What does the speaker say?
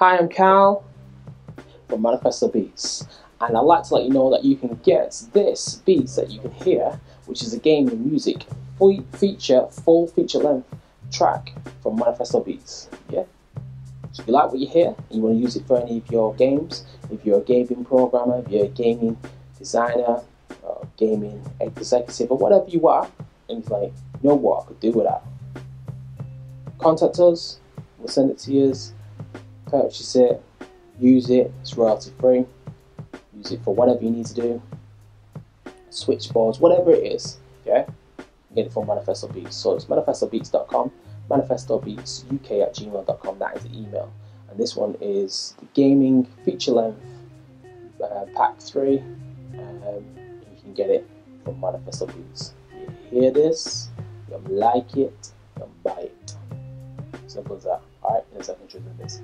Hi, I'm Carl from Manifesto Beats, and I'd like to let you know that you can get this beats that you can hear, which is a gaming music full feature, full feature length track from Manifesto Beats. Yeah. So if you like what you hear and you want to use it for any of your games, if you're a gaming programmer, if you're a gaming designer, or gaming executive, or whatever you are, and it's like, you know what, I could do with that. Contact us, we'll send it to you, purchase it, use it, it's royalty free. Use it for whatever you need to do. Switchboards, whatever it is, yeah? Get it from Manifesto Beats. So it's manifestobeats.com, manifestobeatsuk at gmail.com. That is the email. And this one is the gaming feature length uh, pack 3. Um, you can get it from Manifesto Beats. You hear this, you like it, you buy it. Simple as that. Alright, let's have this.